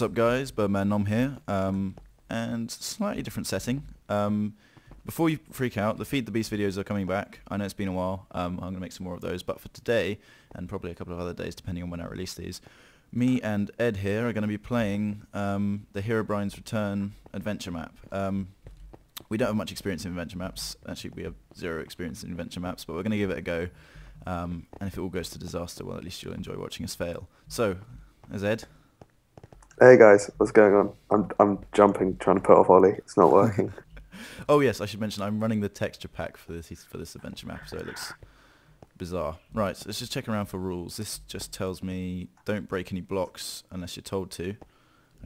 What's up guys, Birdman Nom here, um, and slightly different setting. Um, before you freak out, the Feed the Beast videos are coming back. I know it's been a while, um, I'm going to make some more of those, but for today, and probably a couple of other days depending on when I release these, me and Ed here are going to be playing um, the Herobrine's Return adventure map. Um, we don't have much experience in adventure maps, actually we have zero experience in adventure maps, but we're going to give it a go. Um, and if it all goes to disaster, well at least you'll enjoy watching us fail. So, as Ed, Hey guys, what's going on? I'm I'm jumping, trying to put off Ollie. It's not working. Oh yes, I should mention I'm running the texture pack for this for this adventure map, so it looks bizarre. Right, so let's just check around for rules. This just tells me don't break any blocks unless you're told to.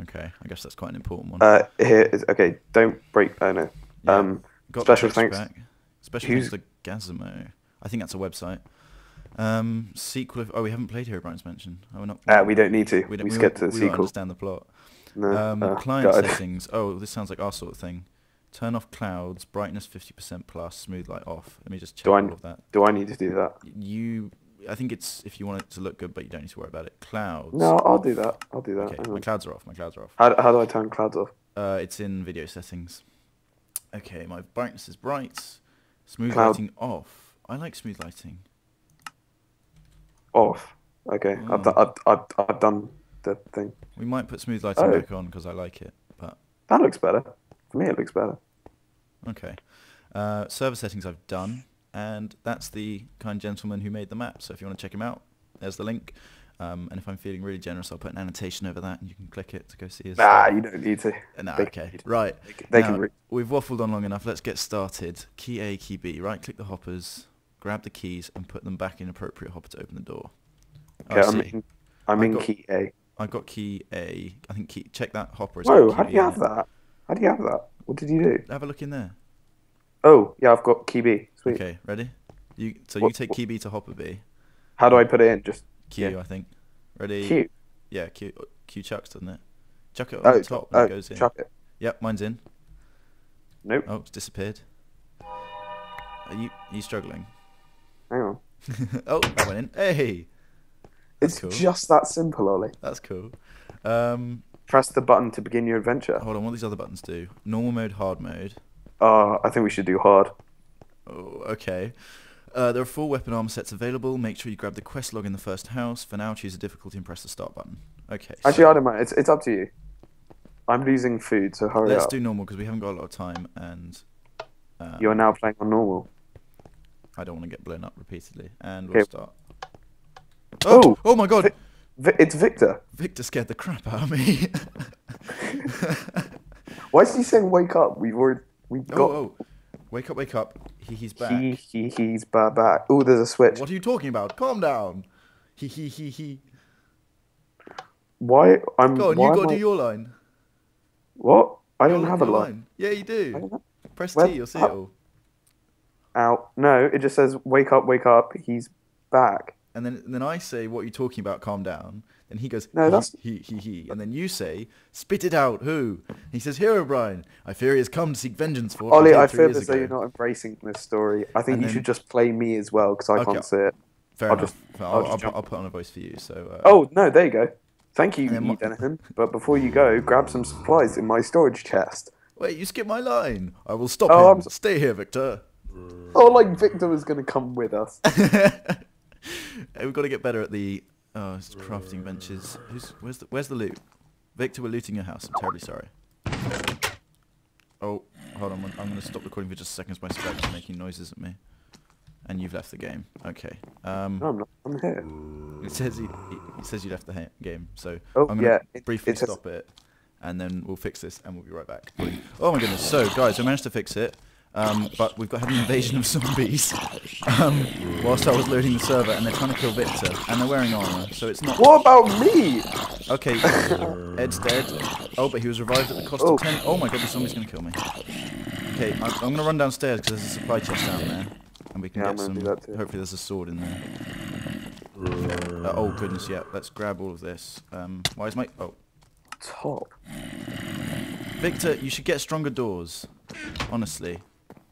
Okay, I guess that's quite an important one. uh, here is okay. Don't break. Oh no. Yeah, Um, Got special thanks. pack. Special Who's- thanks to Gazmo. I think that's a website. Um, sequel of oh we haven't played Herobrine's Mansion. Oh we're not. uh, we don't need to. We, we, don't, we skip don't- to the we sequel. understand the plot. No. Um, oh, client God. settings. Oh, this sounds like our sort of thing. Turn off clouds, brightness 50% plus, smooth light off. Let me just check Do I- all of that. Do I need to do that? You, I think it's if you want it to look good, but you don't need to worry about it. Clouds. No, I'll off. do that. I'll do that. Okay, Hang my on. clouds are off. My clouds are off. How, how do I turn clouds off? Uh, it's in video settings. Okay, my brightness is bright. Smooth Cloud- lighting off. I like smooth lighting. Off. Okay, I've, Mm. done, I've, I've, I've done the thing. We might put smooth lighting Oh. back on because I like it. But That looks better. For me, it looks better. okay. Uh, server settings I've done, and that's the kind gentleman who made the map. So if you want to check him out, there's the link. Um, and if I'm feeling really generous, I'll put an annotation over that, and you can click it to go see his. Nah, stuff. you don't need to. Nah, They- okay. Right. They, can- they Now, can. We've waffled on long enough. Let's get started. Key A, key B. Right click the hoppers, grab the keys, and put them back in appropriate hopper to open the door. Oh, okay, I'm in, I'm in got- key A. I've got key A. I think key. Check that hopper. Whoa, how do you have that? How do you have that? What did you do? Have a look in there. Oh, yeah, I've got key B. Sweet. Okay, ready? You. So you take what- key B to hopper B. How do I put it in? Just Q, Yeah. I think. Ready? Q. Yeah, Q. Q chucks, doesn't it? Chuck it on Oh, the top when oh it goes in. chuck it. Yep, mine's in. Nope. Oh, it's disappeared. Are you? Are you struggling? Hang on. oh, that went in. Hey, That's It's cool. just that simple, Ollie. that's cool. Um, Press the button to begin your adventure. hold on. What do these other buttons do? Normal mode, hard mode. Uh, I think we should do hard. Oh, okay. Uh, there are four weapon armor sets available. Make sure you grab the quest log in the first house. For now, choose a difficulty and press the start button. Okay. Actually, so I don't mind. It's, it's up to you. I'm losing food, so hurry let's up. do normal because we haven't got a lot of time, and um, You are now playing on normal. I don't want to get blown up repeatedly. And we'll Okay. start. Oh! Oh! Oh my God! Vi- it's Victor. Victor scared the crap out of me. Why is he saying wake up? We've already we've oh, got oh, oh! Wake up! Wake up! He, he's back. he he he's ba- back. Oh, there's a switch. What are you talking about? Calm down. He he he he. Why I'm Go on, you am got to I- do your line. what? I don't have a your line. Yeah, you do. Press Where- T, you'll see how- it all. Ow. No, it just says wake up, wake up. He's back. And then, and then I say, "What are you talking about? Calm down." And he goes, No, he, that's- he, he, he. And then you say, "Spit it out." Who? He says, Herobrine. I fear he has come to seek vengeance for." Ollie, I feel as though you're not embracing this story. I think And you then- should just play me as well because I Okay. can't see it. Fair I'll enough. just- I'll, I'll I'll, put. I'll put on a voice for you. So. Uh, Oh no, there you go. Thank you, And then E. But before you go, grab some supplies in my storage chest. Wait, you skipped my line. I will stop Oh, him. I'm Stay here, Victor. Oh, like Victor was going to come with us. We've got to get better at the oh, crafting benches. Who's where's the where's the loot? Victor, we're looting your house. I'm terribly sorry. Oh, hold on. I'm going to stop recording for just a second. as My Skype's making noises at me. And you've left the game. Okay. Um, No, I'm not. I'm here. it says he, he, he says you left the ha- game. So Oh, I'm going to yeah, briefly it says- stop it, and then we'll fix this, and we'll be right back. oh my goodness! So guys, we managed to fix it. Um, but we've got had an invasion of zombies um, whilst I was loading the server, and they're trying to kill Victor, and they're wearing armor, so it's not What about me? okay. Ed's dead. Oh, but he was revived at the cost Oh. of ten. Oh my god, this zombie's gonna kill me. Okay, I'm, I'm gonna run downstairs because there's a supply chest down there, and we can Yeah, get some. do that too. Hopefully, there's a sword in there. Uh, oh goodness, yeah. Let's grab all of this. Um, why is my oh Top. Victor? You should get stronger doors. Honestly,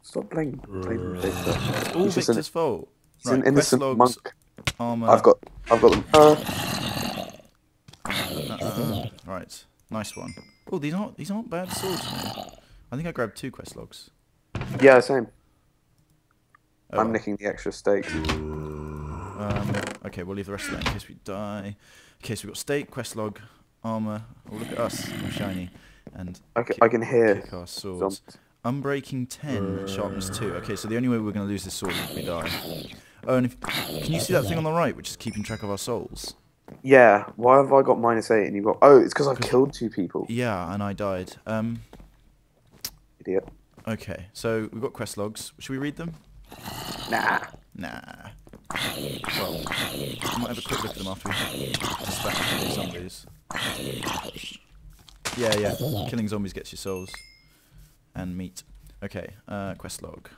Stop playing. playing Victor. it's all He's just an- Victor's fault. He's an quest innocent logs, monk. Armor. I've got. I've got them. Uh, Uh, right. Nice one. Oh, these aren't these aren't bad swords, man. I think I grabbed two quest logs. Yeah, same. Oh, I'm well. nicking the extra steak. Um, okay, we'll leave the rest of that in case we die. Okay, so we've got steak, quest log, armor. Oh, look at us, we're shiny, and I can, kick, I can hear. kick our swords. Zombies. Unbreaking 10, sharpness 2. Okay, so the only way we're going to lose this sword is if we die. Oh, and if, can you see that thing on the right, which is keeping track of our souls? Yeah, why have I got minus eight and you've got? Oh, it's because I've killed two people. Yeah, and I died. Um, Idiot. okay, so we've got quest logs. Should we read them? Nah. Nah. Well, I might have a quick look at them after we dispatch a of zombies. Yeah, yeah. Killing zombies gets you souls. And meat. Okay, uh, quest log.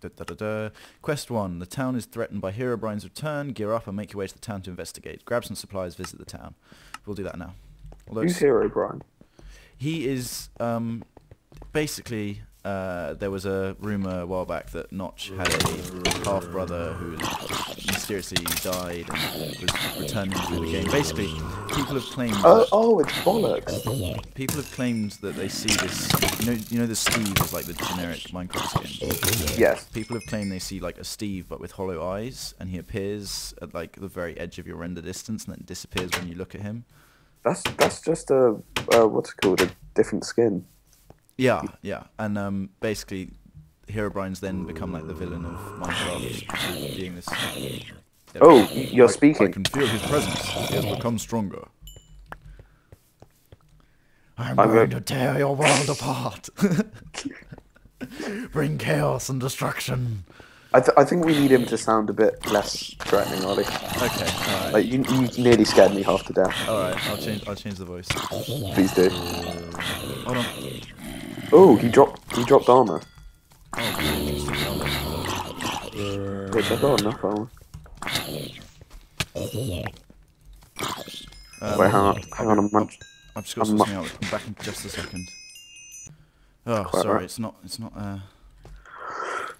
Da, da, da. Quest 1. The town is threatened by Herobrine's return. Gear up and make your way to the town to investigate. Grab some supplies, visit the town. We'll do that now. Although Who's it's- Herobrine? he is um, basically. Uh, there was a rumor a while back that Notch had a half brother who mysteriously died and was returning to the game. Basically, people have claimed Oh, oh, it's bollocks. people have claimed that they see this. You know, you know, the Steve is like the generic Minecraft skin. Yes. People have claimed they see like a Steve but with hollow eyes, and he appears at like the very edge of your render distance, and then disappears when you look at him. That's that's just a uh, what's it called? A different skin. Yeah, yeah, and um, basically, Herobrine's then become like the villain of Minecraft, being this. Yeah, Oh, you're I- speaking. I can feel his presence. He has become stronger. I'm, I'm going go- to tear your world apart. Bring chaos and destruction. I, th- I think we need him to sound a bit less threatening, Ollie. Okay, all right, Like you, you nearly scared me half to death. all right. I'll change. I'll change the voice. Please do. Hold on. Oh, he dropped he dropped armor. Which I got enough armor. um, Wait, hang on, hang on a minute. I've just got I'm something out. I'm back in just a second. Oh, Quite sorry, right. it's not, it's not, uh,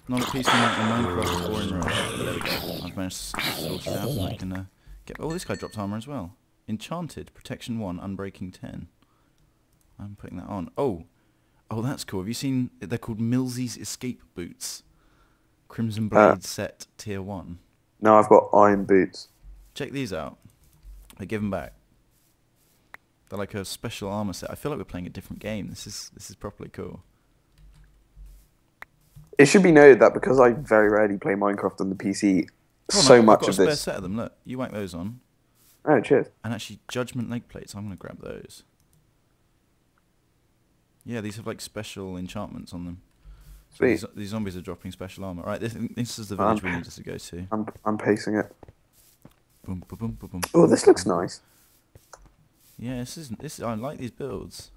not a piece in, in Minecraft or in real life, but there we go. I've managed to sort it out and I can, uh, get, oh, this guy dropped armor as well. Enchanted, Protection 1, Unbreaking 10. I'm putting that on. Oh, oh, that's cool. Have you seen, they're called Millsy's Escape Boots. Crimson Blade Uh. set, Tier 1. No, I've got iron boots. Check these out. They give them back. They're like a special armor set. I feel like we're playing a different game. This is this is properly cool. It should be noted that because I very rarely play Minecraft on the PC, on, so I've much got a of spare this. set of them. Look, you whack those on, Oh, cheers. and actually Judgment leg plates. I'm gonna grab those. Yeah, these have like special enchantments on them. So these, these zombies are dropping special armor. Right, this, this is the village we needed to go to. I'm I'm pacing it. Boom, boom, boom, boom, boom. Oh, this looks nice. Yeah, this is this. I like these builds.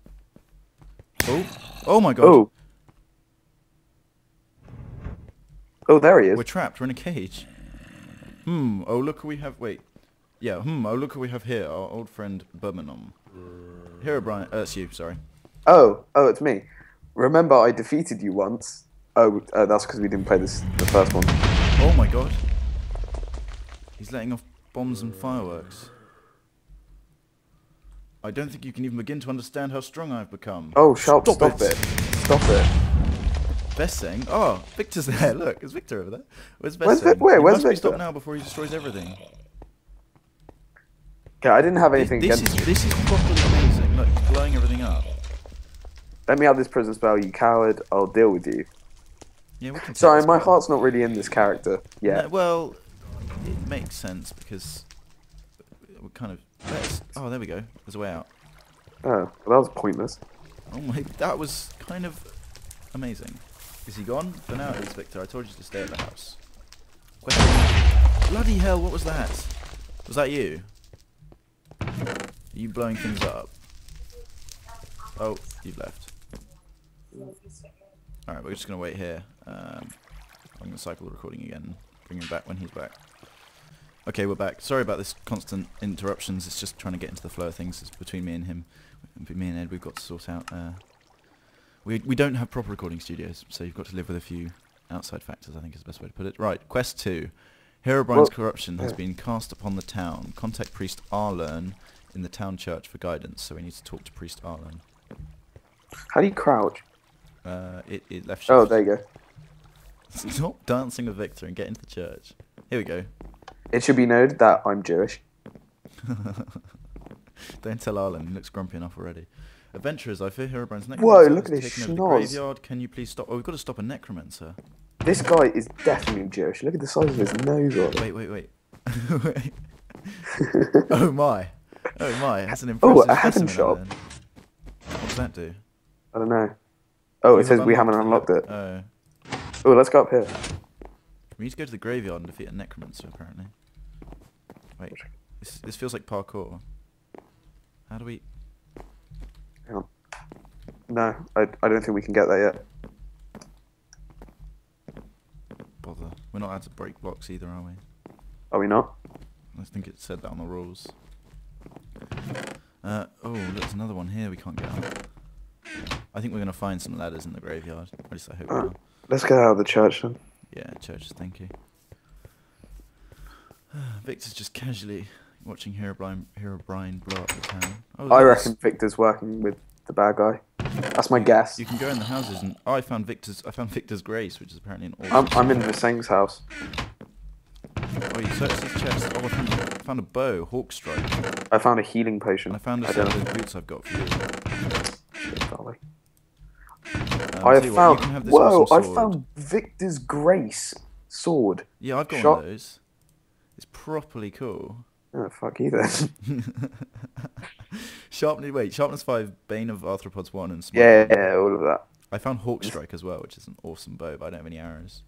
Oh, oh my god. Oh. Oh, there he is. We're trapped. We're in a cage. Hmm. Oh, look who we have. Wait. Yeah. Hmm. Oh, look who we have here. Our old friend Birdmannom. Brian. Uh, it's you. Sorry. Oh, oh, it's me. Remember, I defeated you once. Oh, uh, that's because we didn't play this the first one. Oh my god. He's letting off bombs and fireworks. I don't think you can even begin to understand how strong I've become. Oh, Sharp, Stop stop, it. it. Stop it. Best saying. Oh, Victor's there. Look, is Victor over there? Where's Best Where's saying? Vic- wait, He where's must be Victor? stopped now before he destroys everything. Okay, I didn't have This, anything this against is you. this is properly amazing. Look, he's blowing everything up. Let me have this prison spell, you coward. I'll deal with you. Yeah, we can. Sorry, my heart's not really in this character. Yeah. No, well, it makes sense because we're kind of. Let's, oh, there we go. There's a way out. Oh, well, that was pointless. Oh my, that was kind of amazing. Is he gone? For now, it is Victor. I told you to stay at the house. Question. Bloody hell! What was that? Was that you? Are you blowing things up? Oh, you've left. Alright, we're just gonna wait here. Um, I'm gonna cycle the recording again. And bring him back when he's back. Okay, we're back. Sorry about this constant interruptions. It's just trying to get into the flow of things. It's between me and him. Me and Ed, we've got to sort out. Uh, we we don't have proper recording studios, so you've got to live with a few outside factors. I think is the best way to put it. Right, quest two. Herobrine's Well, corruption has been cast upon the town. Contact priest Arlern in the town church for guidance, so we need to talk to Priest Arlen. How do you crouch? Uh, it, it left shift. Oh, there you go. Stop dancing with Victor and get into the church. Here we go. It should be noted that I'm Jewish. Don't tell Arlen, he looks grumpy enough already. Adventurers, I fear Herobrine's necromancer Whoa, look at this schnoz. graveyard. Can you please stop? Oh, we've got to stop a necromancer. This guy is definitely Jewish. Look at the size of his nose. Wait, wait, wait. Wait. oh my. Oh my, that's an Oh, impressive a heaven shop. What does that do? I don't know. Oh, it says we haven't unlocked unlocked it. Oh. Oh, let's go up here. We need to go to the graveyard and defeat a necromancer, apparently. Wait, this, this feels like parkour. How do we... Hang on. No, I, I don't think we can get there yet. bother? We're not allowed to break blocks either, are we? Are we not? I think it said that on the rules. Uh, oh, there's another one here we can't get up. I think we're going to find some ladders in the graveyard. At least I hope we Uh. Let's get out of the church then. Yeah, churches, thank you. Victor's just casually watching Herobrine, blow up the town. Oh, I reckon Victor's working with the bad guy. That's my guess. You can go in the houses and oh, I found Victor's. I found Victor's Grace, which is apparently an. I'm, I'm in the Seng's house. Oh, you searched his chest. Oh, I found, I found a bow, hawk strike, I found a healing potion. and I found a set of boots I've got for you. I have what, found. have Whoa! awesome I found Victor's Grace sword. Yeah, I've got shot- one of those. It's properly cool. Oh fuck you then. Sharpness, wait, sharpness five, bane of arthropods one, and smite yeah, yeah, all of that. I found hawk strike as well, which is an awesome bow, but I don't have any arrows.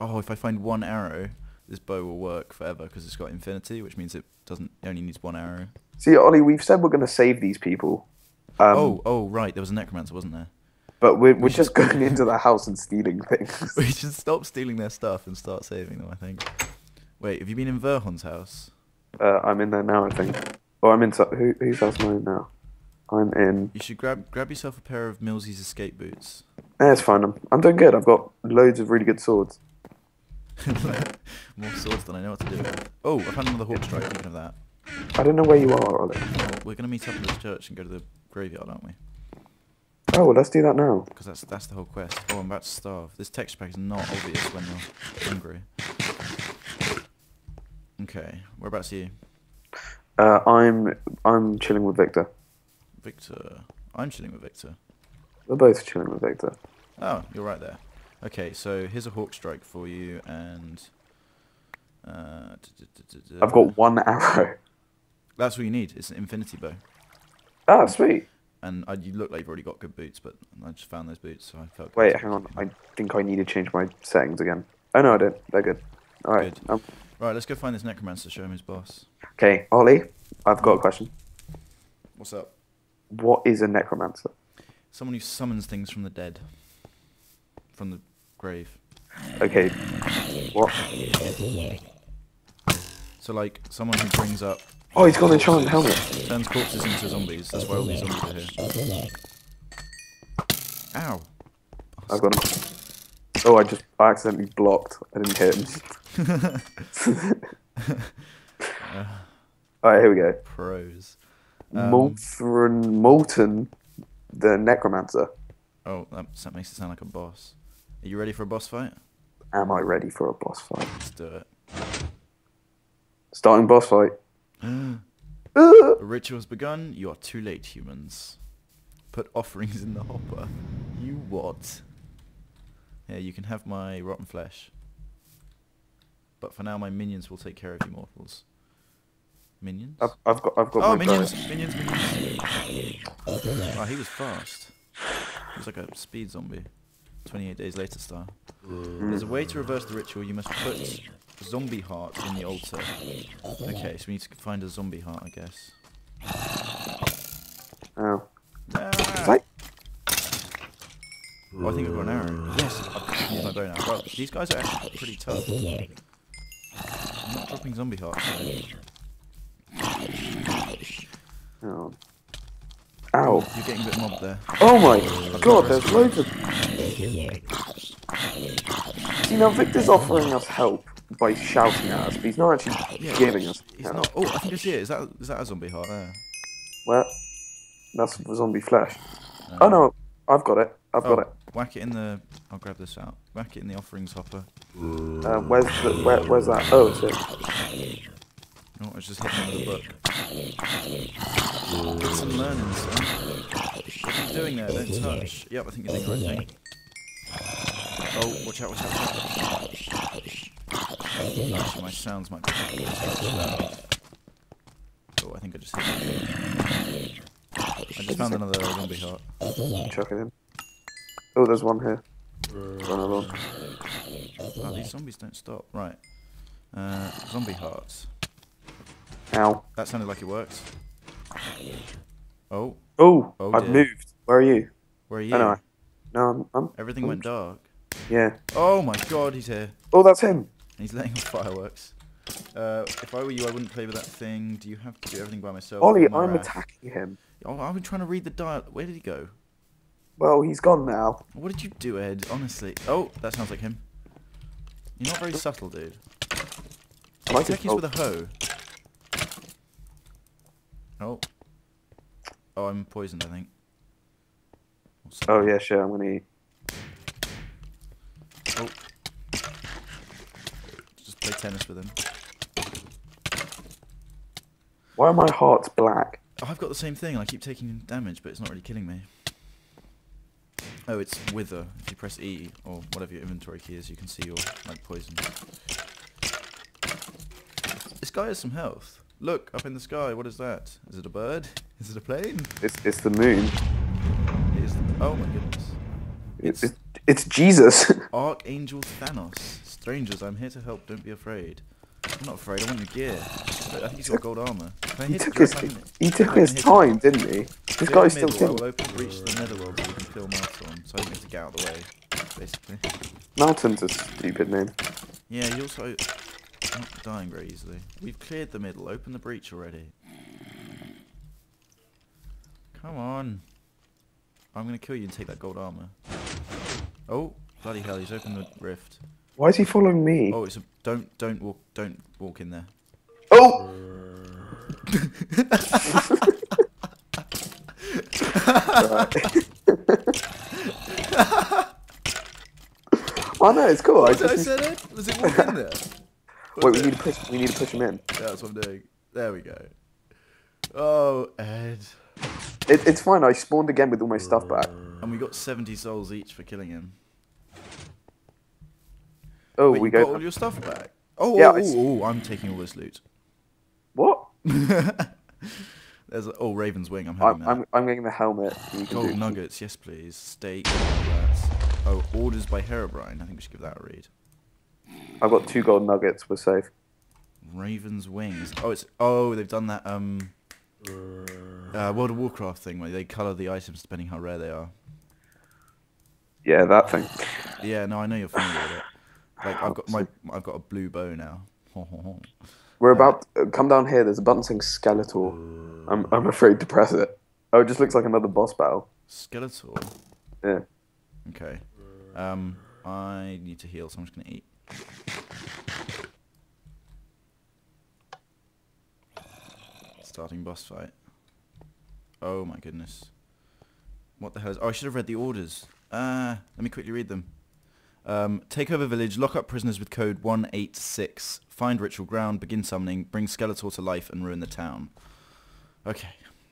Oh, if I find one arrow, this bow will work forever because it's got infinity, which means it doesn't it only needs one arrow. See, Ollie, we've said we're going to save these people. Um, oh, oh, right, there was a necromancer, wasn't there? But we're, we're just going into the house and stealing things. We should stop stealing their stuff and start saving them. I think. Wait, have you been in Verhon's house? Uh, I'm in there now, I think. Or I'm in. Who, whose house am I in now? I'm in. You should grab grab yourself a pair of Millsy's escape boots. Eh, it's fine. I'm, I'm doing good. I've got loads of really good swords. More swords than I know what to do with. Oh, I found another hawk strike. Thinking of that. I don't know where you are, Ollie. Well, we're gonna meet up in this church and go to the graveyard, aren't we? Oh, well, let's do that now. Because that's that's the whole quest. Oh, I'm about to starve. This texture pack is not obvious when you're hungry. Okay, whereabouts are you, Uh, I'm I'm chilling with Victor. Victor? I'm chilling with Victor. We're both chilling with Victor. Oh, you're right there. Okay, so here's a hawk strike for you, and uh, I've got one arrow. That's what you need. It's an infinity bow, Ah, sweet. and uh, you look like you've already got good boots, but I just found those boots, so I felt. Wait, hang on. I think I need to change my settings again. Oh no, I don't. They're good. All right. Good. Um, Right, let's go find this necromancer. Show him his boss. okay, Ollie. I've got a question. What's up? What is a necromancer? Someone who summons things from the dead, from the grave. Okay. What? So like someone who brings up Oh, he's got an enchanted helmet. turns corpses into zombies. That's why all these zombies are here. Ow. I've got him. Oh, I just I accidentally blocked. I didn't hit him. All right, here we go. Pros. Um, Molten, Molten, the necromancer. Oh, that, that makes it sound like a boss. Are you ready for a boss fight? Am I ready for a boss fight? Let's do it. Starting boss fight. The ritual has begun. You are too late, humans. Put offerings in the hopper. You what? Yeah, you can have my rotten flesh. But for now, my minions will take care of you mortals. Minions? I've, I've got I've got Oh, minions, guy. minions, minions. Oh, he was fast. He was like a speed zombie. 28 days later style. There's a way to reverse the ritual. You must put zombie heart in the altar. Okay, so we need to find a zombie heart, I guess. Oh. Ah! Oh, I think I've got an arrow. Yes, I've got my bow now. Well, these guys are actually pretty tough. I'm not dropping zombie hearts. oh. Ow. You're getting a bit mobbed there. Oh my god, there's loads of. See, now Victor's offering us help, by shouting at us, but he's not actually Yeah, giving us. He's help. not. Oh, I think I see it. Is that is that a zombie heart there? Where? That's the zombie flesh. Oh no, I've got it. I've got Oh, it. whack it in the. I'll grab this out. Whack it in the offerings hopper. Uh, where's the, where, where's that? Oh, it's it. Oh, I was just hitting with a book. Get some learning, son. What are you doing there? Don't touch. Yep, I think you're doing the right thing. Oh, watch out, watch out, watch out. Actually, my sounds might be Oh, I think I just. I just found another zombie heart. Chuck it in. Oh, there's one here. Another one. Oh, these zombies don't stop. Right. Uh, zombie hearts. Ow. That sounded like it worked. Oh, Oh, Oh, I've dear. moved. Where are you? where are you? I know. No, I'm, I'm. Everything went dark. Yeah. Oh my god, he's here. Oh, that's him. He's letting off fireworks. Uh, if I were you, I wouldn't play with that thing. Do you have to do everything by myself? Ollie, I'm rash? attacking him. Oh, I've been trying to read the dial. Where did he go? Well, he's gone now. What did you do, Ed? Honestly. Oh, that sounds like him. You're not very subtle, dude. I like Attack he's with a hoe. Oh. Oh, I'm poisoned, I think. Or oh yeah, sure. I'm gonna eat. Oh. Just play tennis with him. Why are my hearts black? Oh, I've got the same thing. I keep taking damage, but it's not really killing me. Oh, it's wither. If you press E or whatever your inventory key is, you can see your like poison. This guy has some health. Look up in the sky. What is that? Is it a bird? Is it a plane? It's it's the moon. Oh my goodness. It's it's, it's Jesus. Archangel Thanos. Strangers, I'm here to help. Don't be afraid. I'm not afraid. I want your gear. I think he's got gold armor. He took his I can hit- he took his time, didn't he? This guy's still killing. will open reach the netherworld so we can kill Malthorn. So I have to get out of the way, basically. Mountain's a stupid name. Yeah, you also not dying very easily. We've cleared the middle. Open the breach already. Come on. I'm gonna kill you and take that gold armor. Oh, bloody hell! He's opened the rift. Why is he following me? Oh, it's a don't don't walk don't walk in there. Oh! oh no, it's cool. I What did I just say then? Was it walk in there? Wait, we need to push. We need to push him in. That's what I'm doing. There we go. Oh, Ed. It, it's fine. I spawned again with all my stuff back. And we got 70 souls each for killing him. Oh, Wait, we got all your stuff back? Oh, Yeah, oh, oh, oh, I'm taking all this loot. What? There's a, oh, Raven's Wing. I'm having I'm, that. I'm I'm getting the helmet. Gold nuggets, yes please. Steak. Oh, orders by Herobrine. I think we should give that a read. I've got two gold nuggets. We're safe. Raven's Wings. Oh, it's oh they've done that um uh, World of Warcraft thing where they colour the items depending how rare they are. Yeah, that thing. Yeah, no, I know you're familiar with it. Like I've got my I've got a blue bow now. We're about. Uh, come down here. There's a button saying Skeletor. I'm I'm afraid to press it. Oh, it just looks like another boss battle. Skeletor. Yeah. Okay. Um, I need to heal, so I'm just gonna eat. Starting boss fight. Oh my goodness. What the hell is... Oh, I should have read the orders. Ah, let me quickly read them. Um, take over village, lock up prisoners with code 186, find ritual ground, begin summoning, bring Skeletor to life and ruin the town. Okay.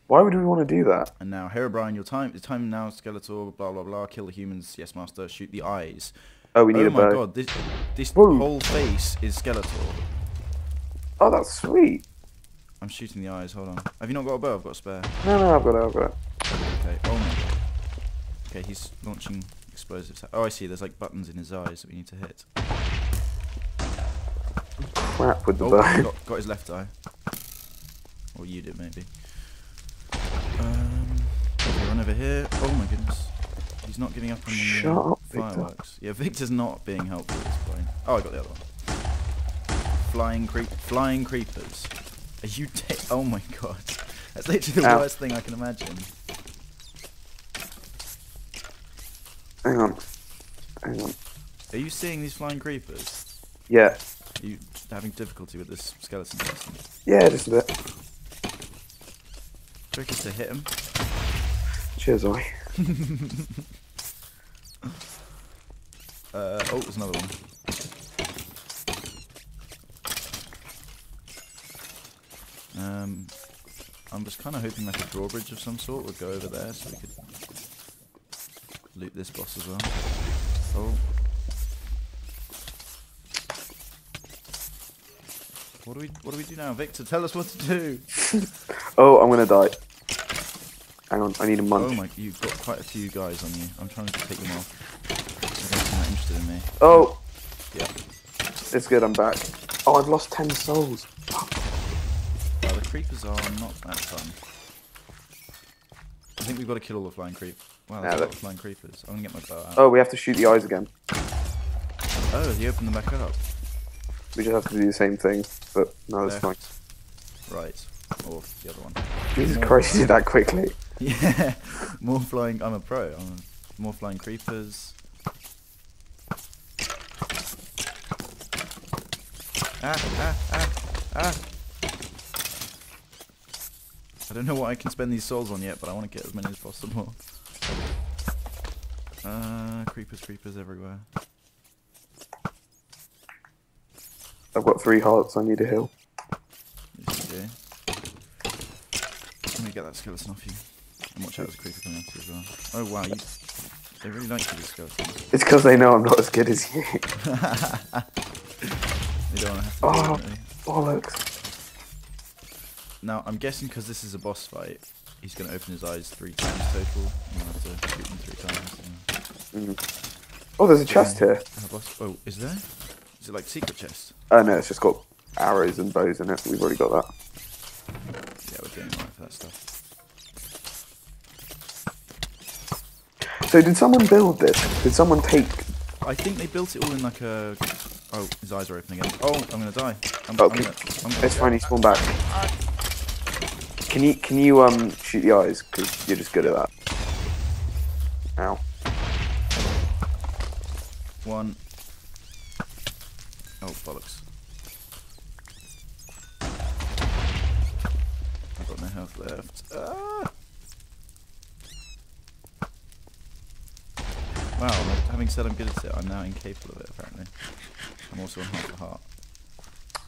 Why would we want to do that? And now, Herobrine, your time, it's time now, Skeletor, blah blah blah, kill the humans, yes master, shoot the eyes. Oh, we need oh a my god, this this Whoa. whole face is Skeletor. Oh, that's sweet. I'm shooting the eyes, hold on. Have you not got a bow? I've got a spare. No, no, I've got it. I've got it. Okay, oh my god. Okay, he's launching explosives. Oh, I see, there's like buttons in his eyes that we need to hit. Crap with the Oh, bow. got, got his left eye. Or you did, maybe. Um, okay, run over here. Oh my goodness. He's not giving up on the Shut uh, up, Victor. fireworks. Yeah, Victor's not being helpful at this point. Oh, I got the other one. Flying creep, flying creepers. Are you ta- Oh my god. That's literally the Ow. worst thing I can imagine. Hang on. Hang on. Are you seeing these flying creepers? Yeah. Are you having difficulty with this skeleton system? Yeah, just a bit. Trick is to hit him. Cheers, Oi. Uh, oh, there's another one. Um, I'm just kind of hoping like a drawbridge of some sort would go over there so we could loot this boss as well. Oh. What do we what do we do now, Victor? Tell us what to do. Oh, I'm gonna die. Hang on, I need a munch. Oh my, you've got quite a few guys on you. I'm trying to take them off. Interested in me. Oh, Yeah. it's good, I'm back. Oh, I've lost 10 souls. Creepers are not that fun. I think we've got to kill all the flying creep. Wow, there's a lot of flying creepers. I'm gonna get my bow out. Oh, we have to shoot the eyes again. Oh, he opened them back up. We just have to do the same thing, but no, that's fine. Right. Or the other one. Jesus More- Christ, you did that quickly. Yeah. More flying. I'm a pro. I'm a, more flying creepers. Ah, ah, ah, ah. I don't know what I can spend these souls on yet, but I want to get as many as possible. Uh, creepers, creepers everywhere. I've got three hearts, I need a heal. Yes, you do. Let me get that skeleton off you. And watch out, there's a creeper coming after you as well. Oh wow, you, they really like you, these skeletons. It's because they know I'm not as good as you. They don't want to have to Oh. do it, really. Bollocks. Now, I'm guessing because this is a boss fight, he's going to open his eyes three times total. You'll have to shoot him three times. and- Mm. Oh, there's a chest here. a boss. Oh, is there? Is it like secret chest? Oh no, it's just got arrows and bows in it. We've already got that. Yeah, we're doing alright for that stuff. So did someone build this? Did someone take? I think they built it all in like a. Oh, his eyes are open again. Oh, I'm gonna die. I'm, Oh, I'm can- gonna, I'm gonna It's fine. He spawned back. Can you can you um shoot the eyes? Because you're just good at that. Ow. One. Oh, bollocks. I've got no health left. Ah! Wow, having said I'm good at it, I'm now incapable of it, apparently. I'm also on half a heart.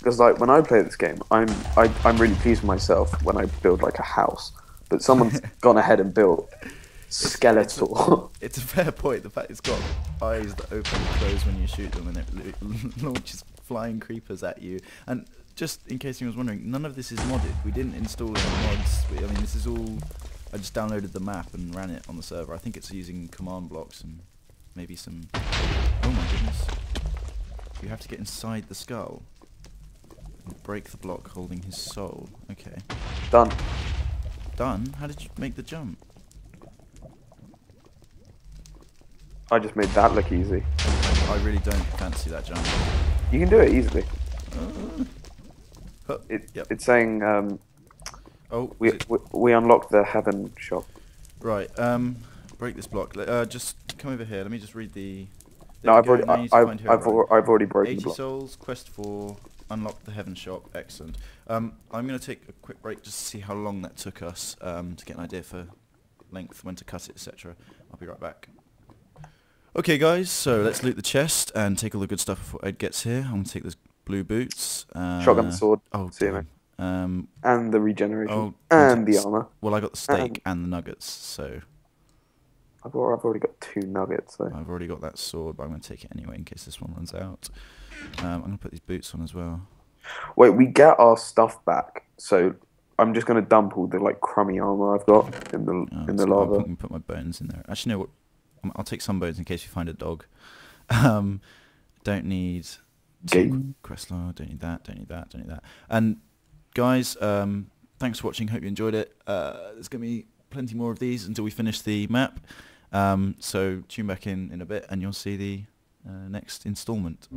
Because like when I play this game, I'm I, I'm really pleased with myself when I build like a house. But someone's gone ahead and built Skeletor. It's a fair point, the fact it's got eyes that open and close when you shoot them and it launches flying creepers at you. And just in case anyone was wondering, none of this is modded. We didn't install any mods. We, I mean, this is all... I just downloaded the map and ran it on the server. I think it's using command blocks and maybe some... Oh my goodness. You have to get inside the skull. Break the block holding his soul. Okay. Done. Done? How did you make the jump? I just made that look easy. I really don't fancy that jump. You can do it easily. Uh, huh, It, Yep. It's saying um, Oh, we, it- we we unlocked the heaven shop. right. Um, break this block. Uh, just come over here. Let me just read the. No, I've already go, now you I, to I've I've, I've already broken the block. souls. Quest four. Unlock the heaven shop. Excellent. Um, I'm gonna take a quick break just to see how long that took us. Um, to get an idea for length, when to cut it, etc. I'll be right back. Okay, guys. So let's loot the chest and take all the good stuff before Ed gets here. I'm gonna take those blue boots. Uh, Shotgun sword Oh, See you. Um, and the regeneration Oh, and the armor. well, I got the steak Um, and the nuggets, so I've, I've already got two nuggets. So I've already got that sword, but I'm going to take it anyway in case this one runs out. Um, I'm going to put these boots on as well. wait, we get our stuff back. So I'm just gonna dump all the like crummy armor I've got in the Uh, in the lava. put, put my bones in there. Actually, no, what? I'll take some bones in case we find a dog. Um, don't need Game. quest log. Don't need that. Don't need that. Don't need that. And guys, um, thanks for watching. Hope you enjoyed it. Uh, there's going to be plenty more of these until we finish the map. Um, so tune back in in a bit, and you'll see the uh, next instalment.